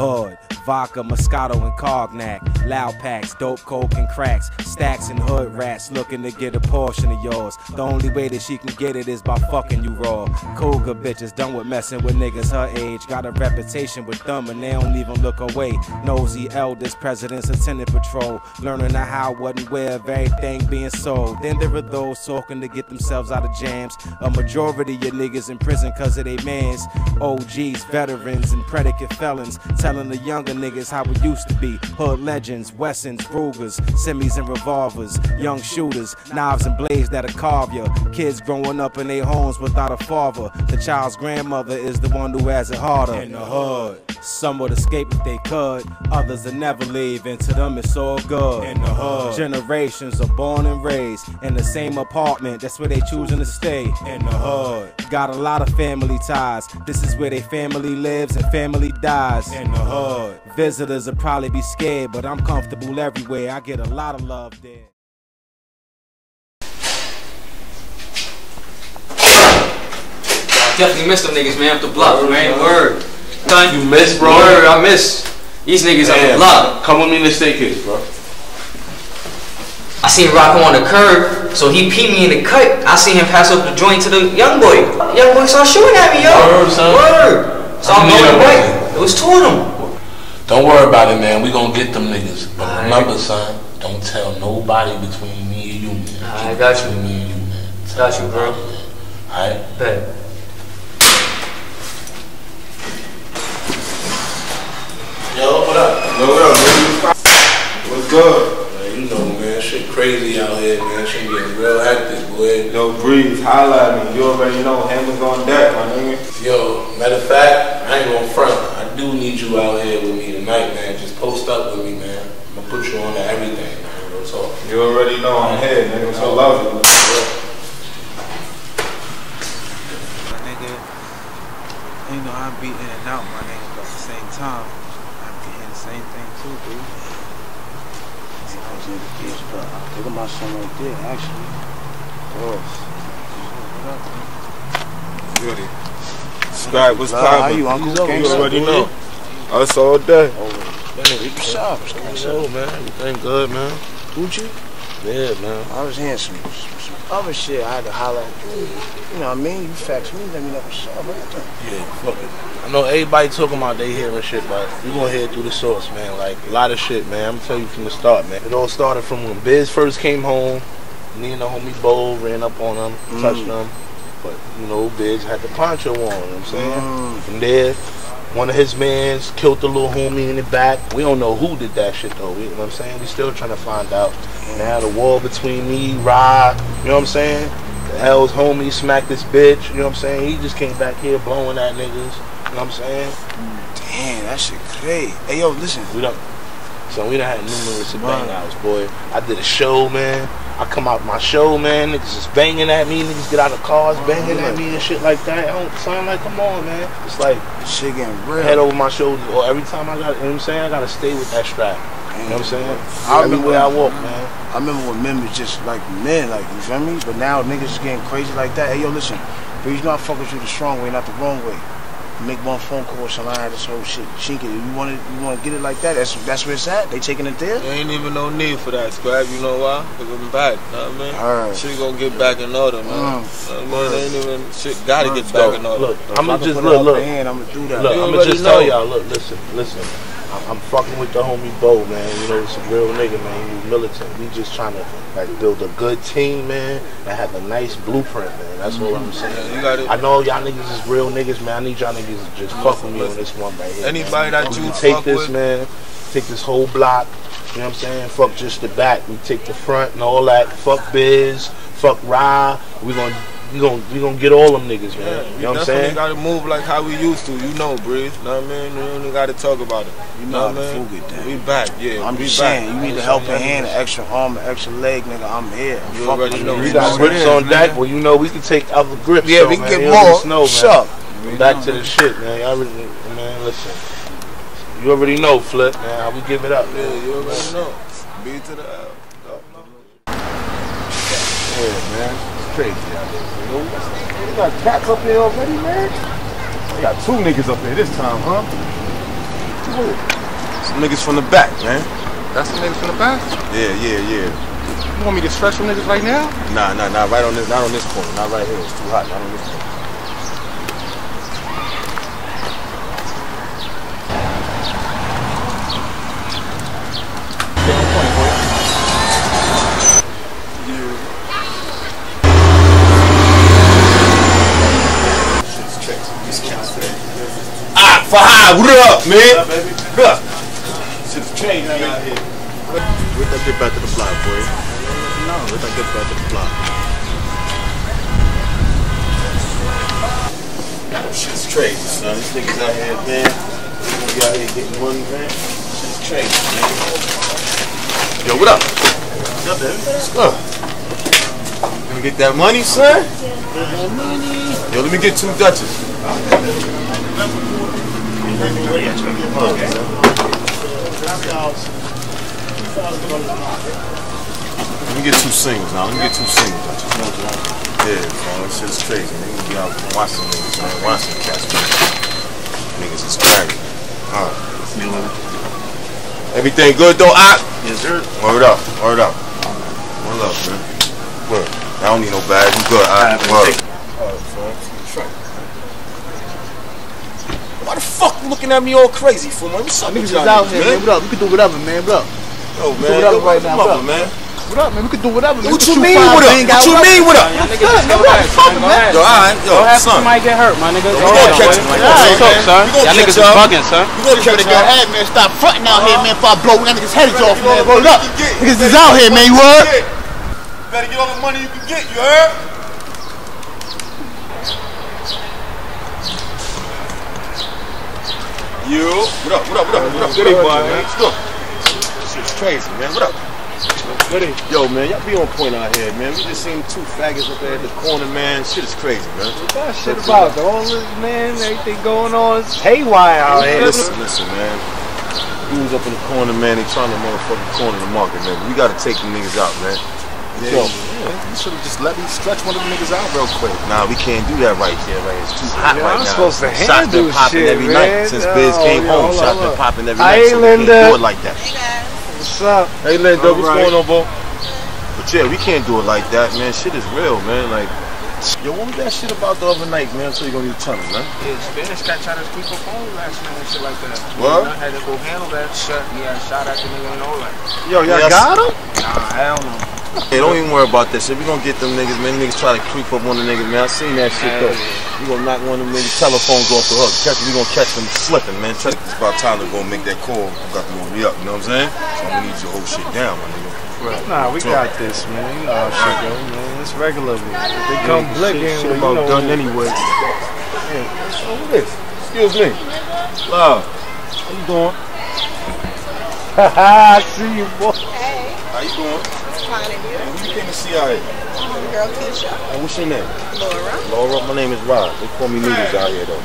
hood. Vodka, Moscato, and Cognac. Loud packs, dope, coke, and cracks. Stacks and hood rats looking to get a portion of yours. The only way that she can get it is by fucking you raw. Cougar bitches done with messing with niggas her age. Got a reputation with them and they don't even look away. Nosy elders, presidents, attendant patrol. Learning the how, what, and where of everything being sold. Then there are those talking to get themselves out of jams. A majority of niggas in prison cause of they mans. OGs, veterans, and predicate felons. Telling the younger niggas how it used to be. Hood legends, Wessons, Rugers, semis and revolvers. Young shooters, knives and blades that'll carve ya. Kids growing up in their homes without a father. The child's grandmother is the one who has it harder. In the hood. Some would escape if they could, others will never leave, and to them it's all good. In the hood. Generations are born and raised in the same apartment, that's where they choosing to stay. In the hood. Got a lot of family ties, this is where their family lives and family dies. In the hood. Visitors will probably be scared, but I'm comfortable everywhere, I get a lot of love there. Definitely miss them niggas, man. Up the block, Word, man. man. Word. You miss, bro? Word, I miss. These niggas Damn. block. Come with me to Staircase, bro. I seen Rocco on the curb, so he peed me in the cut. I seen him pass up the joint to the young boy. Young boy started shooting at me, yo. Word, son. Word. So I'm going right. It was two of them. Don't worry about it, man. We gonna get them niggas. But Alright. remember, son, don't tell nobody between me and you, man. I got you. Between me and you, man. Got you, bro. Alright? Bet. Yo, what up? Yo, what up, nigga? What's good? Man, you know, man, shit crazy out here, man. Shit getting real hectic, boy. Yo, Breeze, holla at me. You already know, hammers on deck, my nigga. Yo, matter of fact, I ain't gonna front. I do need you out here with me tonight, man. Just post up with me, man. I'm gonna put you on to everything, man. Real talk. You already know I'm here, nigga. So love you. My nigga, you know, I be in and out, my nigga, but at the same time, I be hearing the same thing too, dude. Look at my son right there, actually. Goody. Subscribe, what's Love, how you, Uncle? You already know. Us all day. What's up? What's up? man, everything good, man. Gucci? Yeah, man. I was hearing some, some other shit I had to holler at you. You know what I mean? You fax me, let me know what's up. Yeah, fuck it. I know everybody talking about they hearing shit, but we gonna hear through the source, man. Like a lot of shit, man. I'm gonna tell you from the start, man. It all started from when Biz first came home. Me and the homie Bo ran up on him, touched him. But you know, Biz had the poncho on. You know what I'm saying? Mm. From there, one of his mans killed the little homie in the back. We don't know who did that shit though. You know what I'm saying? We still trying to find out. Now the wall between me, Rod, you know what I'm saying? The L's homie smacked this bitch, you know what I'm saying? He just came back here blowing at niggas, you know what I'm saying? Damn, that shit crazy. Hey, yo, listen. We don't so we done had numerous of Right. bang outs, boy. I did a show, man. I come out my show, man. Niggas is banging at me. Niggas get out of cars oh, banging at me and shit like that. I don't sound like, come on, man. It's like Shit getting real. head over my shoulders. Or every time I got, you know what I'm saying? I gotta stay with that strap. You know what I'm saying? I remember Everywhere I walk, man. I remember when men was just like men, like, you feel me? But now niggas is getting crazy like that. Hey, yo, listen. But you know I fuck with you the strong way, not the wrong way. Make one phone call, so I had this whole shit. Chink it. You want it, you want to get it like that? That's that's where it's at. They taking it there. There ain't even no need for that, Scrap. You know why? Because I'm back. You Know what I mean? Alright. Shit gonna get back in order, man. Mm. Know what I mean? Ain't even shit gotta get So, back in order. look, I'ma just look, look. my hand, I'm gonna do that. Look, I'm gonna already just tell know. y'all. Look, listen, listen. I'm, I'm fucking with the homie Bo, man. You know, it's a real nigga, man. He's militant. We just trying to like build a good team, man, and have a nice blueprint, man. That's what I'm saying. Yeah, you I know y'all niggas is real niggas, man. I need y'all niggas to just fuck with me on this one right here. Anybody man. that you take this, with- man. Take this whole block. You know what I'm saying? Fuck just the back. We take the front and all that. Fuck Biz. Fuck Ra. We gonna we gonna we gonna get all them niggas, man. Yeah, you know what I'm definitely saying? gotta move like how we used to. You know, Breeze. Know what I mean? You only gotta talk about it. You know what I mean? fool. We back, yeah. I'm we just back. saying, you need a I'm helping hand, an extra arm, an extra leg, nigga. I'm here. I'm You fucking already know. We got grips on man. deck. Well, you know we can take other grips. Yeah, though, we can man. get You more. Know, man. Shuck. Back to the shit, man. Y'all already, man. Listen, you already know, Flip, man. How we give it up, Yeah, you already know. B to the L. Yeah, man. It's crazy out there. You we got cats up here already, man. We got two niggas up here this time, huh? Some niggas from the back, man. That's the niggas from the back? Yeah, yeah, yeah. You want me to stretch some niggas right now? Nah, nah, nah. Right on this, not on this corner. Not right here. It's too hot. Not on this corner. Fahad, what up, man? What up? Shit's changed out here. Wait till I get back to the block, boy. No, wait till I get back to the block. Shit's crazy, son. These niggas out here, man. We out here getting money, man. Shit's crazy, man. Yo, what up? What up, baby? What's up? Gonna get that money, son? Yo, let me get two Dutches. Let me get two singles now. Let me get two singles. Yeah, man, this shit's crazy. Niggas be out watching niggas, man. Watching cats. Niggas is crazy. Alright. Everything good though, Op? Yes, sir. Word up, word up. Word up, man. Word. I don't need no bag. You good, Op? Word. Why the fuck you looking at me all crazy for, man? What's up with Niggas is out here, man. What up? We can do whatever, man. What up? Yo, do man. whatever yo, right now, come bro. man. What up, man? We can do whatever, man. What We you can mean what up? What you whatever. mean what up? Y'all niggas Good, just man. go What ahead, the son. fuck, Go man? ahead. Yo, alright, yo, Don't have son. somebody get hurt, my nigga. We Go gonna ahead, catch son. him. What Come on, the fuck, man. son? We gonna Y'all niggas catch is up. bugging, son. You gonna Trying to catch go up. ahead, man. Stop fronting out here, man. Before I blow niggas' heads off, You man. know Roll what up. you get. Niggas is out here, man. You heard? Better get all the money you can get, you heard? You, what up, what up, what up, what up? Goody boy, man. Let's go. Shit's crazy, man. What up? Goody. Yo, man, y'all be on point out here, man. We just seen two faggots up there at the corner, man. Shit is crazy, man. That shit about all this, man, everything going on is haywire out here. Listen, listen, man. Dudes up in the corner, man. They trying to motherfucking corner the market, man. We gotta take them niggas out, man. Yeah, should have just let me stretch one of them niggas out real quick. Nah, we can't do that right there, right? It's too hot Yeah, right I'm now. supposed to Shots been popping every man. night since Biz Oh, came yo, home. hold Shots on, been popping every Hey, night, so we can't do it like that. Hey, What's up? Hey, Linda, All what's right. going on, bro? But yeah, we can't do it like that, man. Shit is real, man. Like, yo, what was that shit about the other night, man? So you gonna need to tell him, man. Yeah, Spanish got tried to speak on phone last night and shit like that. What? I had to go handle that shit. Yeah, shot at the nigga and all that. Yo, y'all Yes. got him? Nah, hell no. Hey, don't even worry about that shit. We gonna get them niggas, man. Niggas try to creep up on the niggas, man. I seen that shit though. We gonna knock one of them niggas telephones off the hook. Catch, we gonna catch them slipping, man. Check. It's about time to go make that call. I got to move me up. You know what I'm saying? So I'm gonna need your whole shit down, my nigga. Nah, we Talk. got this, man. You know how shit go, man. It's regular, man. If they come Shit, blicking, shit well, you about know. done anyway. Hey, what's wrong with this? Excuse me. Love. How you doing? I see you, boy. Hey, How you doing? Fine and you? Who you came to see out here? Girl Keisha, And what's your name? Laura. Laura. My name is Rob. They call me Noodles out here though.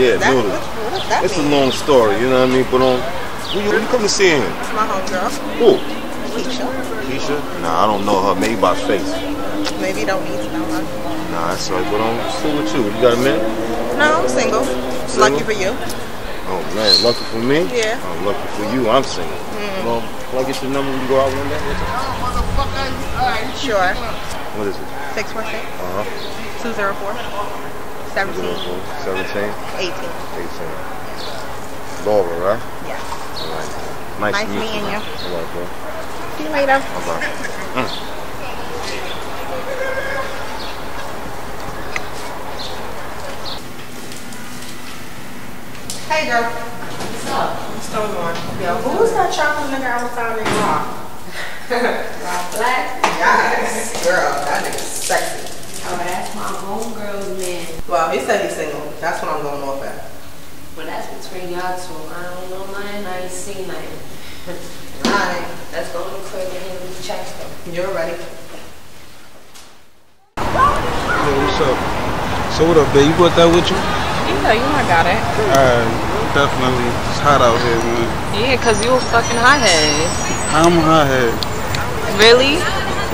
Yeah, That, Noodles. what, what that It's a long story, you know what I mean? But um, who you, who you come to see him? It's my homegirl, Who? Keisha. Keisha? Nah, I don't know her. Maybe by face. Maybe you don't need to know her. Nah, that's right. But um, still with you. You got a minute? No, I'm single. Lucky for you. Oh man, lucky for me. Yeah. Oh, lucky for you. I'm single. Well, can I get your number? We can go out one day. Sure. What is it? 646 Uh huh. 204 17 17, 18. 18. Laura, right? Yes. All right. Nice, Nice to meet meeting you. All right, bro. See you later. Right. Hey, girl. What's up? What's on? Yo, who was that chocolate nigga I was found in Rock? Rock Black? Yes. Girl, that nigga's sexy. Oh, that's my homegirl's man. Well, he said he's single. That's what I'm going off at. Well, that's between y'all two. I don't know nothing. I ain't seen nothing. Alright. Let's go to the crib and handle these checks though. You're ready. Yo, what's up? So what up, babe? You brought that with you? Yeah, you know I got it. Alright, definitely. It's hot out here, man. Yeah, cause you a fucking hothead. I'm a hothead. Really?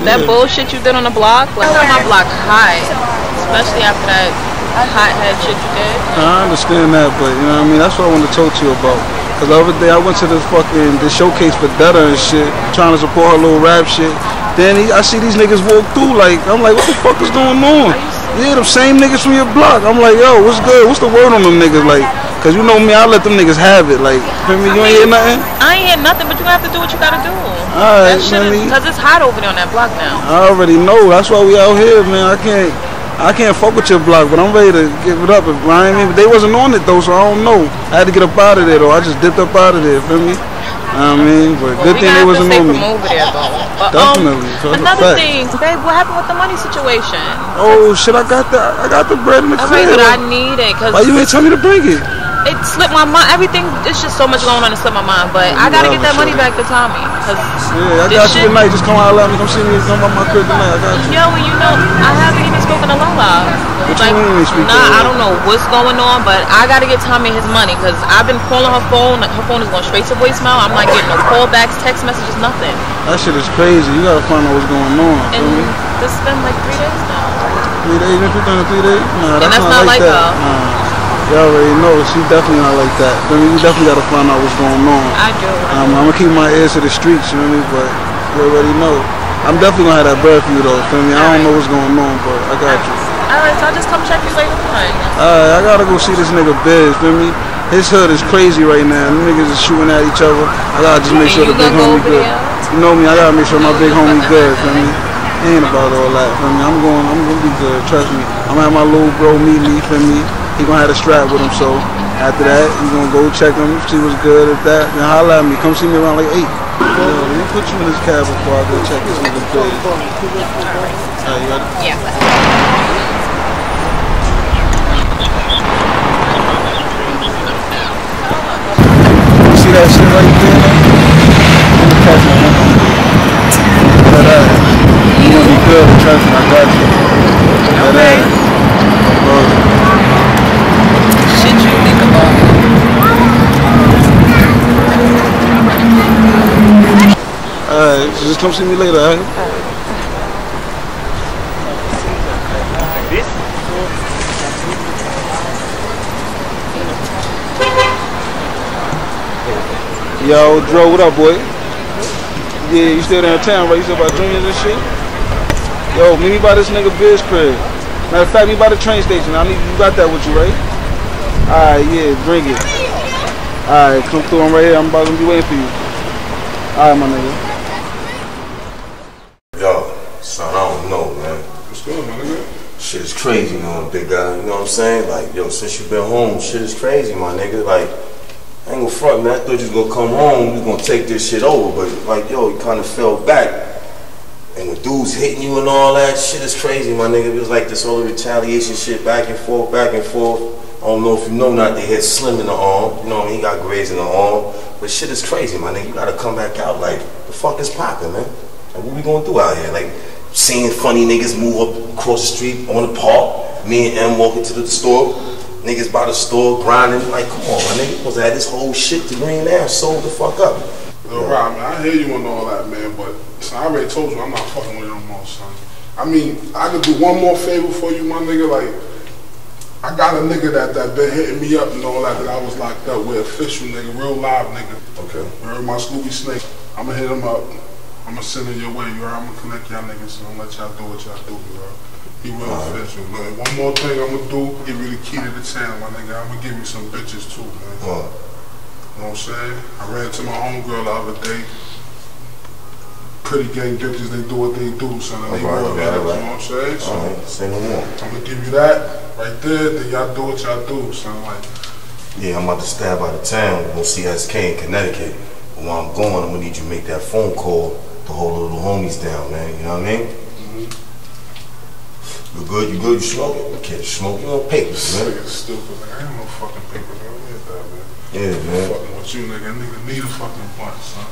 That bullshit you did on the block? Like, got my block hot. Especially after that hothead shit you did. I understand that, but you know what I mean? That's what I wanted to talk to you about. Cause the other day I went to this fucking the showcase for Detta and shit, trying to support her little rap shit. Then he, I see these niggas walk through like I'm like, what the fuck is going on? Yeah, them same niggas from your block. I'm like, yo, what's good? What's the word on them niggas? Like, cause you know me, I let them niggas have it. Like, feel me? You ain't hear nothing? I ain't hear nothing, but you have to do what you gotta do. Alright, that shit I is, mean- cause it's hot over there on that block now. I already know. That's why we out here, man. I can't, I can't fuck with your block, but I'm ready to give it up. If I ain't even, they wasn't on it though, so I don't know. I had to get up out of there though. I just dipped up out of there. Feel me? I mean, but Well, good thing they wasn't on me. over there though. But, Definitely. Um, So another thing, babe, what happened with the money situation? Oh shit! I got the, I got the bread in the Okay, crib. but I need it because Why you ain't tell me to bring it? It slipped my mind. Everything, it's just so much going on to slip my mind. But I gotta get that money back to Tommy. Cause Yeah, I got shit, you tonight. Just come out, let me come see me. Come by my crib tonight. I got you. Yo, well, you know, I haven't even spoken to Lola. What you mean speak nah? I don't know what's going on, but I gotta get Tommy his money because I've been calling her phone. Her phone is going straight to voicemail. I'm not getting no callbacks, text messages, nothing. That shit is crazy. You gotta find out what's going on. And this has been like three days now. Three days, you been three days? Nah, And that's not like, like that. her. Nah. You already know she definitely not like that. I mean, you definitely gotta find out what's going on. I do. Um, I'm gonna keep my ears to the streets, you know what I mean? But you already know. I'm definitely gonna have that bread for you though, feel me? I don't know what's going on, but I got you. Alright, so I'll just come check you later on. Alright, I gotta go see this nigga Biz, feel me? His hood is crazy right now. Them niggas is shooting at each other. I gotta just make sure the big homie good. You know me, I gotta make sure my big homie good, feel me? It ain't about all that, feel me? I'm going, I'm gonna be good, trust me. I'm gonna have my little bro meet me, feel me? He gonna have a strap with him, so after that, you gonna go check him, see what's good. If that, then holla at me. Come see me around like 8. Yo, let me put you in this cab before I go check this nigga Biz. Alright, you ready? Yeah. See that shit right there? I'm gonna catch my nigga. But uh, you gonna be good, trust me, I got you. But, uh, bro, just come see me later, alright? Yo, Dro, what up, boy? Yeah, you still downtown, right? You still about juniors and shit? Yo, meet me by this nigga Biz crib. Matter of fact, me by the train station. I need you got that with you, right? Alright, yeah, bring it. Alright, come through. I'm right here. I'm about to be waiting for you. Alright, my nigga. Yo, son, I don't know, man. What's going on, nigga? Crazy, man, big guy. You know what I'm saying? Like, yo, since you been home, shit is crazy, my nigga. Like, I ain't gonna front, man. I thought you was gonna come home, you gonna take this shit over, but like, yo, you kind of fell back. And the dudes hitting you and all that shit is crazy, my nigga. It was like this whole retaliation shit, back and forth, back and forth. I don't know if you know not, they hit Slim in the arm. You know what I mean? He got grazed in the arm. But shit is crazy, my nigga. You gotta come back out like, the fuck is poppin', man? Like, what we gonna do out here? Like, seeing funny niggas move up across the street on the park. Me and M walking to the store. Niggas by the store grinding. Like, come on, my nigga. Supposed to have this whole shit to bring down. Sold the fuck up. No, Rob, man, I hear you and all that, man, but son, I already told you I'm not fucking with you no more, son. I mean, I could do one more favor for you, my nigga. Like, I got a nigga that that been hitting me up and all that that I was locked up with, official nigga, real live nigga. Okay. Heard my Scooby Snake. I'ma hit him up. I'ma send it your way. You heard? I'ma connect y'all niggas and let y'all do what y'all do. You heard? He real official. Man. One more thing I'ma do, give you the key to the town, my nigga. I'ma give you some bitches too, man. What? You know what I'm saying? I ran to my homegirl the other day. Pretty gang bitches, they do what they do, son. They Alright, work alright, at you know what I'm saying? So Alright, say no more. I'm gonna give you that right there, then y'all do what y'all do, son. Like, Yeah, I'm about to stab out of town. We'll see SK in Connecticut. But while I'm going, I'm gonna need you to make that phone call to hold the little homies down, man. You know what I mean? Mhm. You good? You good? You smoking? Okay, smoking on papers, man. nigga stupid. Like, I ain't no fucking paper, man. Look at that, man. Yeah, man. fucking with you, nigga. Nigga need a fucking blunt, son.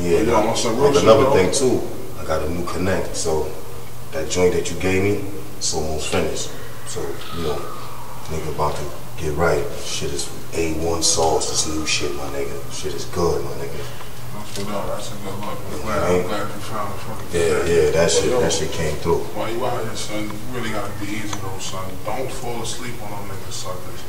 Yeah, You real like another bro? thing too. I got a new connect, so that joint that you gave me, it's almost finished. So you know, nigga about to get right. Shit is A1 sauce. This new shit, my nigga. Shit is good, my nigga. That's what up. That's a good look. I'm glad, Yeah, I'm glad you found a fucking Yeah, yeah, that shit, yo, that shit came through. While you out here, son, you really gotta be easy though, son. Don't fall asleep on them niggas. 'cause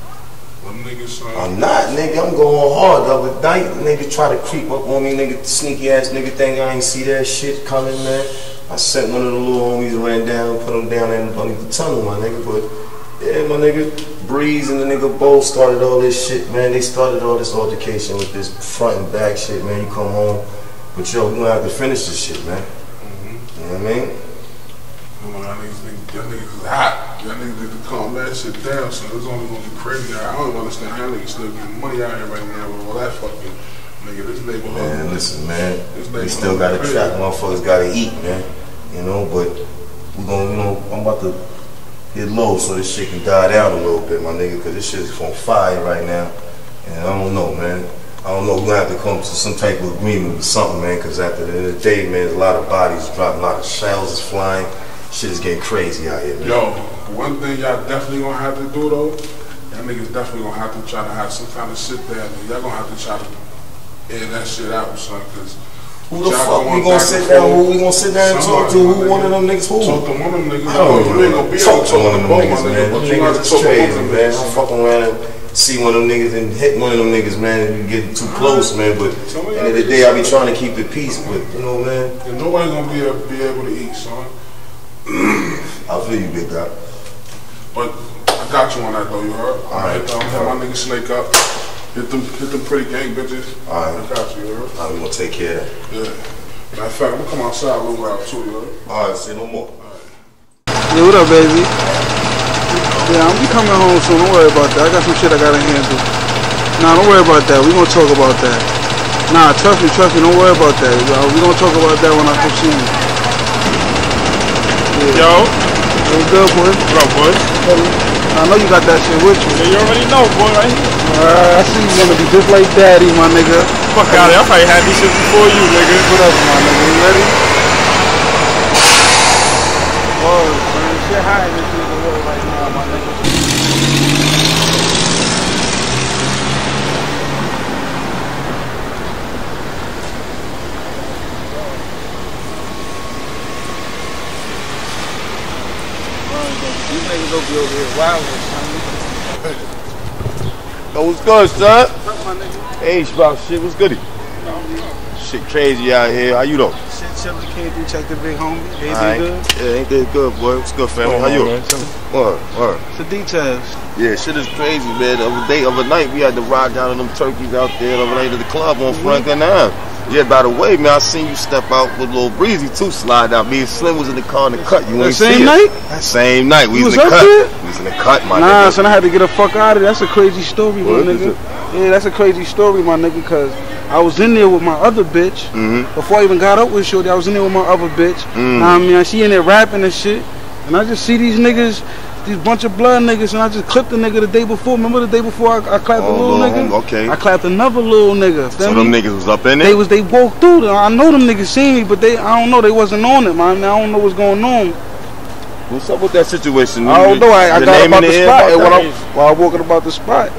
Them niggas, son. I'm not, nigga. I'm going hard. The other night, nigga try to creep up on me, nigga. Sneaky ass nigga thing. I ain't see that shit coming, man. I sent one of the little homies, ran down, put him down in the tunnel, my nigga. But yeah, my nigga, Breeze and the nigga Bo started all this shit, man. They started all this altercation with this front and back shit, man. You come home, but yo, we gonna have to finish this shit, man. Mm-hmm. You know what I mean? On, y'all niggas, y'all niggas is hot. Y'all niggas need to calm that shit down, so it's only gonna be crazy. I don't understand how niggas still getting money out here right now with all that fucking nigga. This nigga, Man, listen, man. This We still gotta crazy. trap. Motherfuckers gotta eat, man. You know, but we gonna, you know, I'm about to get low so this shit can die down a little bit, my nigga, because this shit is on fire right now. And I don't know, man. I don't know. We're gonna have to come to some type of agreement with something, man, because after the end of the day, man, a lot of bodies dropping, a lot of shells is flying. Shit is getting crazy out here, man. Yo, one thing y'all definitely gonna have to do though, y'all niggas definitely gonna have to try to have some kind of shit there. Y'all gonna have to try to air that shit out, son, cause Who the y'all fuck we gonna sit down? Who we gonna sit down and talk to? Who one of them niggas? Who? Talk to one of them niggas. I don't You ain't gonna be talk to one of them niggas, man. Them niggas is talk to one of crazy, man. I'm fucking around and see one of them niggas and hit one of them niggas, man, and you get too close, man. But end of the day, I be trying to keep the peace, but you know, man. And nobody gonna be able, be able to eat, son. I feel you, big guy. But I got you on that though, you heard? All right. Hit, them, hit my nigga Snake up. Hit them, hit them pretty gang bitches. All right. I got you, you heard? All right, we gonna take care of. Yeah. Matter of fact, I'm gonna come outside a little while too, you heard? All right, say no more. Yeah, what up, baby? Yeah, I'm be coming home soon. Don't worry about that. I got some shit I gotta handle. Nah, don't worry about that. We gonna talk about that. Nah, trust me, trust me. Don't worry about that. We gonna talk about that when I come see you. Yeah. Yo. What's good, boy? What up, boy? I know you got that shit with you. Yeah, you already know, boy, right here. Uh, I see you wanna be just like daddy, my nigga. Fuck out of here. I probably had these shit before you, nigga. What up, my nigga? You ready? Whoa, man. Shit high in this nigga world right now, my nigga. You niggas don't be over here wildin', son. Yo, what's good, son? Hey, Sprout, shit, what's goody? Shit crazy out here. How you though? Shit chillin', came through, check the big homie. Everything Alright. good? Yeah, ain't that good, boy? What's good, family? How you? on, man? Chillin'. Word, word. It's the details. Yeah, shit is crazy, man. The other day, other night, we had to ride down to them turkeys out there the other night at the club on Mm-hmm. Franklin Ave. Yeah, by the way, man, I seen you step out with Lil Breezy too, slide out. Me and Slim was in the car in the cut. You ain't same see it. night? That same night. We You was, in the cut. there? We was in the cut, my nah, nigga. Nah, son, I had to get the fuck out of there. That's a crazy story, my nigga. it? Yeah, that's a crazy story, my nigga, because I was in there with my other bitch. Mm-hmm. Before I even got up with Shorty, I was in there with my other bitch. Mm. Nah, I mean, she in there rapping and shit. And I just see these niggas, these bunch of blood niggas, and I just clipped the nigga the day before. Remember the day before I, I clapped Oh, the little nigga? Okay. I clapped another little nigga. So feel them me? niggas was up in there? They was they walked through. There. I know them niggas seen me, but they I don't know. They wasn't on it, man. I don't know what's going on. What's up with that situation? I don't know. I, I got about the spot, about and when? I while I walking about the spot,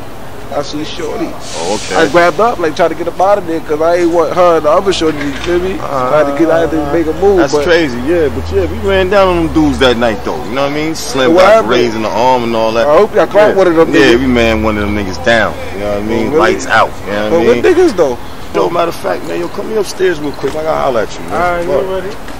I see Shorty. Oh, okay. I grabbed up, like tried to get up out of there, cause I ain't what her and the other Shorty. You feel me? Uh, I had to get, I had to make a move. That's but crazy, yeah. But yeah, we ran down on them dudes that night though. You know what I mean? Slim got raising the arm and all that. I hope y'all clapped yeah. one of them Yeah, we man one of them niggas down. You know what I mean? really? Lights out. You know But what I mean? But what niggas though? Yo, matter of fact, man, yo, come here upstairs real quick. I gotta holler at you, man. Alright, you ready?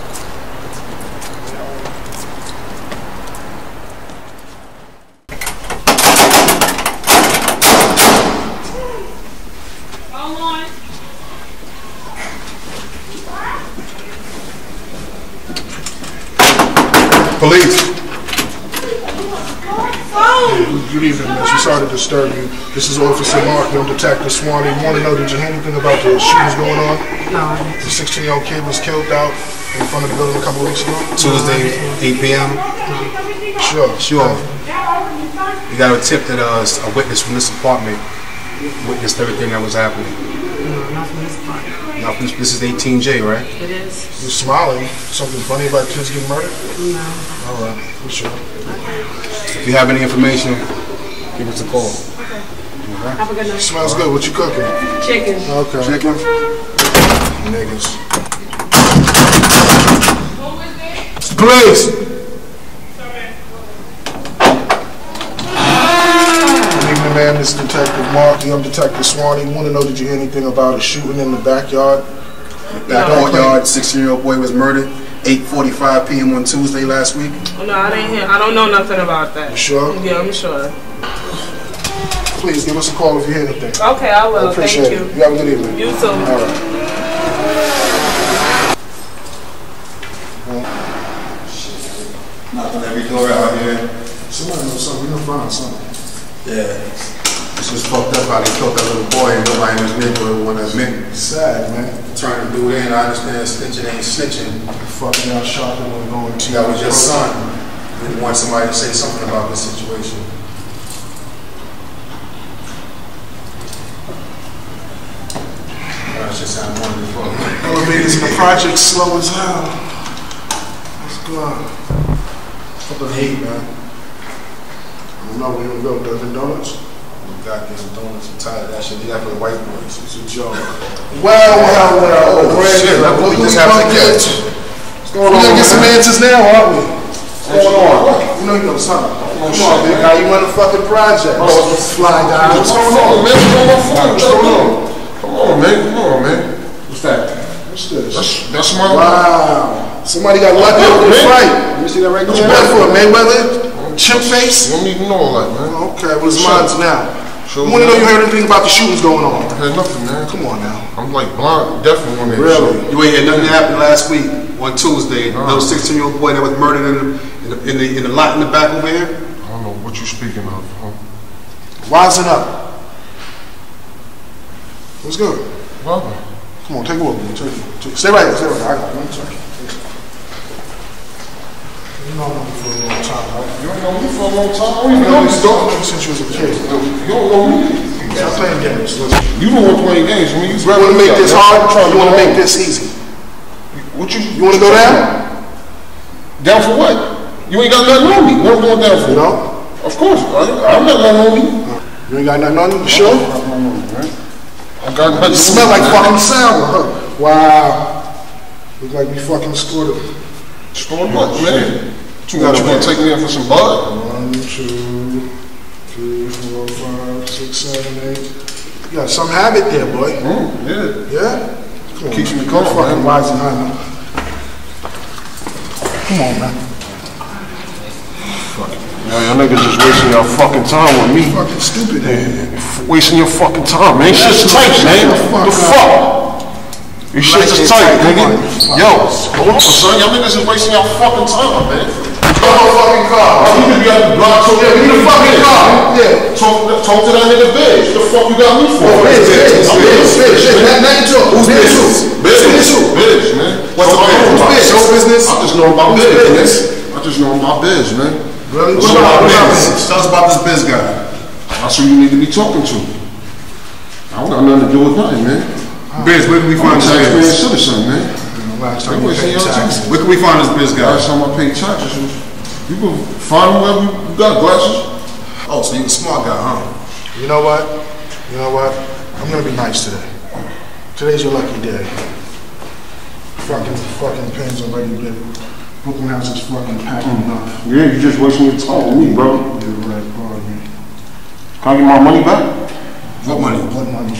Police. Good evening, miss. We sorry to disturb you. This is Officer Mark, I'm Detective Swanee. You want to know, did you hear anything about the shootings going on? No. The 16-year-old kid was killed out in front of the building a couple weeks ago? Tuesday, 8 p.m. Sure. Sure. You got a tip that uh, a witness from this apartment witnessed everything that was happening. No, not from this part. Now, this, this is 18J, right? It is. You're smiling. Something funny about kids getting murdered? No. All right, for sure. If you have any information, give us a call. Have a good night. Smells good. What you cooking? Chicken. Okay. Chicken? Niggas. Police! Good evening, ma'am. This is Detective Markley. I'm Detective Swanee. Want to know did you hear anything about a shooting in the backyard? Back No. courtyard, 16-year-old boy was murdered. 8:45 p.m. on Tuesday last week. Oh, no, I didn't hear. I don't know nothing about that. You sure? Yeah, I'm sure. Please give us a call if you hear anything. Okay, I will. I appreciate Thank it. you. You have a good evening. You too. All right. Knocking every door out here. Somebody knows something. We're gonna find something. Yeah. This was fucked up how they killed that little boy and nobody in his neighborhood wanted to admit it. Sad, man. Trying to do it in, I understand snitching ain't snitching. Fucking out shopping and going to. That was your son. Didn't want somebody to say something about this situation. That's just how I wanted to. Elevators in the project slow as hell. What's going on? Fucking hate, man. I don't know where you gonna go. Dunkin' Donuts? Goddamn donuts, I'm tired of that shit. You got for the white boys. It's a joke. Well, well, well. Oh, Brandon, shit, look look what we just we have to get. into. What's going We on, gonna get some answers now, aren't we? What's going on? You know you know something. Come on, big guy. You run the fucking project. Oh, fly guy. What's going on, man? What's going on? What's going on? Come on, man. Come on, man. What's that? What's this? That's, that's my... Wow. Somebody got lucky with the fight. You see that right there? What's for Mayweather? Chip face? You don't even know all that, man. Okay, what's Sure. mine's now? Sure. I want to know you heard anything about the shootings going on. I heard nothing, man. Come on now. I'm like blind, definitely on that Really? shit. You ain't hear nothing that happened last week on Tuesday. Uh-huh. Little 16 year old boy that was murdered in the, in the, in the, in the lot in the back over here. I don't know what you're speaking of, huh? Wisen up. What's good? What? Come on, take a walk with me. Take, take, stay right there. Stay right there. I got one second. You know me for a long time, right? You don't know me for a long time. I don't I even know know you, you dog. since you was a kid. You don't know me. Stop playing games. Listen. You don't want to play games. I mean, you You want to make this hard? You want to make this easy? What you? You want to go down? Down for what? You ain't got nothing on me. What I'm going down for? No. Of course. I, I'm not nothing on me. You ain't got nothing on you? You sure? I got nothing You smell like fucking sour. Wow. Look like we fucking scored it. Scored what, man? You want you want to take me in for some bud? One, two, three, four, five, six, seven, eight. You got some habit there, boy. Mm, yeah. Yeah? Come on, Keeps man. me calm, fucking man. wise and high, man. Come on, man. Y'all niggas just wasting your fucking time with me. Fucking stupid, man. Wasting your fucking time, man. Shit's tight, man. The fuck? Your shit's tight, nigga. Yo, hold on, son. Y'all niggas is wasting your fucking time, man. To the fucking car. You could be out the block, so Yeah, we the fucking car. Yeah. Talk, talk to that nigga bitch. The fuck you got me for? Oh, bitch, bitch, bitch, bitch. bitch. Now- now you talk. Who's Bitch. bitch? Bitch, Bitch. bitch, man. What's the bitch? know Who's about bitch? Your business? I just know about business? I just know about biz, man. Really? What's What about about biz? biz? Tell us about this biz guy. That's who you need to be talking to. I don't got nothing to do with nothing, man. Biz, where can we I'm a find this taxpaying biz? citizen, man. Last time you wasting paid taxes. Where can we find this biz guy? Last time I paid taxes was, you can find whoever you got glasses. Oh, so you a smart guy, huh? You know what? You know what? I'm gonna be nice today. Today's your lucky day. Fucking, fucking pins already been. Brooklyn House is fucking packed mm. enough. Yeah, you just wasting your time with me, bro. You're right, pardon me. Can I get my money back? What money? What money?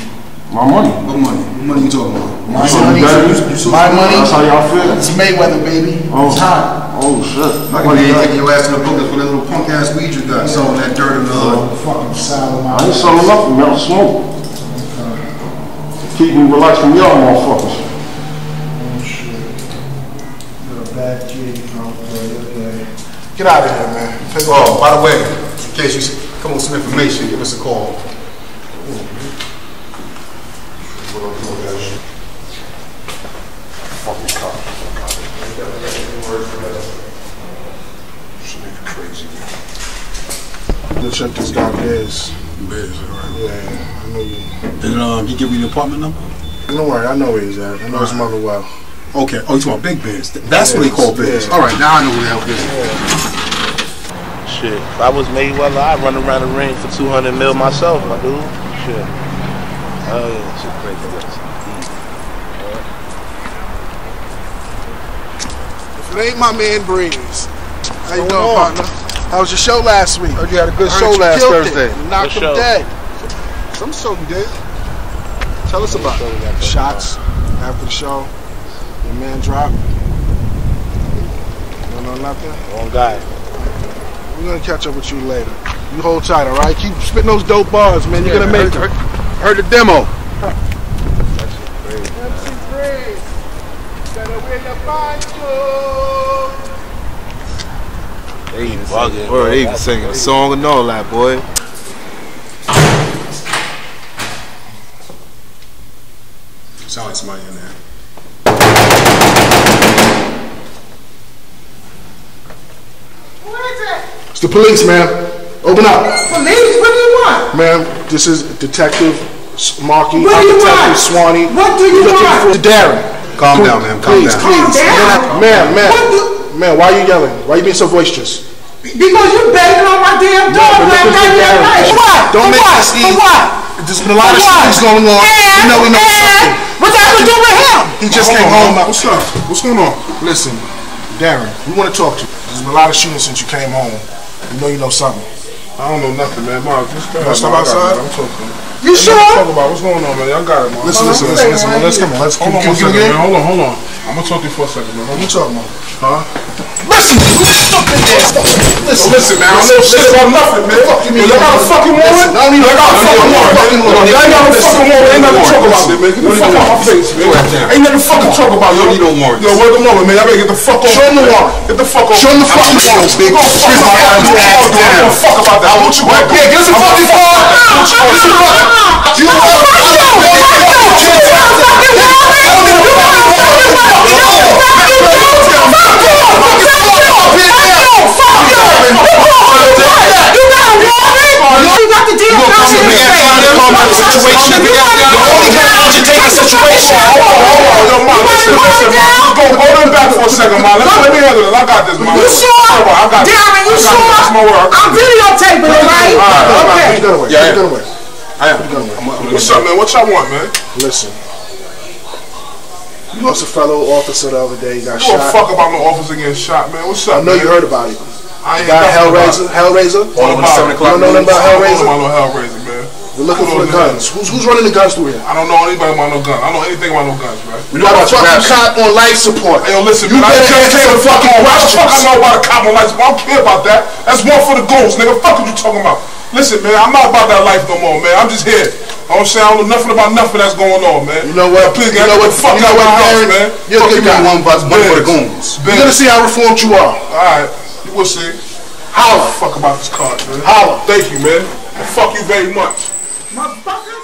My money. What money? What money you talking about? My So money. you got it? My money. That's how y'all feel? It's Mayweather, baby. Oh. It's hot. Oh, shit. Like when you taking your ass to the book for that little punk ass weed you got, selling that dirt in the hood. Oh, fucking salad. I ain't selling nothing, man. I smoke. Keep me relaxed from y'all motherfuckers. Oh, shit. You're a bad kid. Okay, okay. Get out of here, man. Take Oh, by the way, in case you come with some information, give us a call. Fucking cop. This crazy. Let's check this guy Biz. Biz, alright. Yeah, I know you. Did um, he give you the apartment number? Don't worry, I know where he's at. I know his mother well. Okay. Oh, you talking about Big Biz? That's what they call Biz. Yeah. All right, now I know who the hell Biz is. Shit, if I was Mayweather, I'd run around the ring for 200 mil myself, my dude. Shit. Oh yeah, shit crazy. Yes. If it ain't my man Breeze. How you doing, partner? How was your show last week? Heard you had a good show last killed Thursday. It. Knocked Good him show. dead. Some sort you did. Tell us about it. Shots after the show. Your man dropped. You don't know nothing? Wrong guy. We're gonna catch up with you later. You hold tight, all right? Keep spitting those dope bars, man. You're Yeah, gonna make heard- it. Heard the demo. That's you great. That's your breeze. They even bugging. Bro, they even singing a song and all that, boy. Sound like somebody in there. It's the police, man. Open up. Police, what do you want? Ma'am, this is Detective S- Markey. What do you Detective want? Swanee. What do you looking want? for Darren. Calm Please, down, ma'am. Calm please, down. Please, Calm down? Ma'am, ma'am. What Ma'am, why are you yelling? Why are you being so boisterous? Because you banging on my damn door but black listen to night. For what? Don't For make what? this For easy. what? There's been a lot of For what? shootings going on. And, You know we know and, something. What that have to do with him? He just Hold came on, home. What's up? What's going on? Listen, Darren, we want to talk to you. There's been a lot of shooting since you came home. You know you know something. I don't know nothing, man. Mark, just go Wanna ahead, step man. I got it, outside? I'm talking. You sure? Talk about what's going on, man. I got it, man. Listen, listen, listen, listen. Let's come on. Let's Hold on can, one can, second, can, man. Hold on, hold on. I'm gonna talk to you for a second, man. What you talking about? Huh? Listen, you stupid ass. Listen, listen, man. I don't know shit about nothing, man. Fuck you, Yo, Y'all got a fucking warrant? I don't need Y'all got a fucking warrant, man. Y'all got a fucking warrant. Ain't nothing to talk about, man. Get the fuck out my face, man. Ain't nothing to fucking talk about, yo. You don't warrant. Yo, word the moment, man. Y'all better get the fuck off. Show him the warrant. Get the fuck off. Show him the fucking I'm warrant, big. Go fuck Excuse about my that. ass I don't down. give a fuck about that. I want you back. Yeah, get us a fucking warrant. You You got the damn gun in your face. Hold on back for a second, man. Let me, let me handle this. I got this, man. You sure? I got this. What's up, man? What y'all want, man? Listen. You lost a fellow officer the other day. He got You shot. fuck about no officer getting shot, man. What's up? I know man? you heard about it. I ain't Got nothing about Hellraiser. it. Hellraiser. All about it. You don't know nothing about I don't know Hellraiser? about no Hellraiser, man. We're looking for the guns. Who's, who's running the guns through here? I don't know anybody about no guns. I don't know anything about no guns, man. We got a fucking cop on life support. Hey, yo, listen, You man. I better just answer the to fucking fucking Why the fuck I know about a cop on lights? I don't care about that. That's one for the goals, nigga. Fuck what you talking about. Listen, man, I'm not about that life no more, man. I'm just here. You know what I'm saying? I don't know nothing about nothing that's going on, man. You know what? Please, You get know the what? fuck You know out what, my house, man. You're a Fuck good you, guy. One bus- one for the Benz. You're gonna see how reformed you are. Alright, you will see. Holla. Fuck about this card, man. Holla. Thank you, man. Fuck you very much. Motherfucker.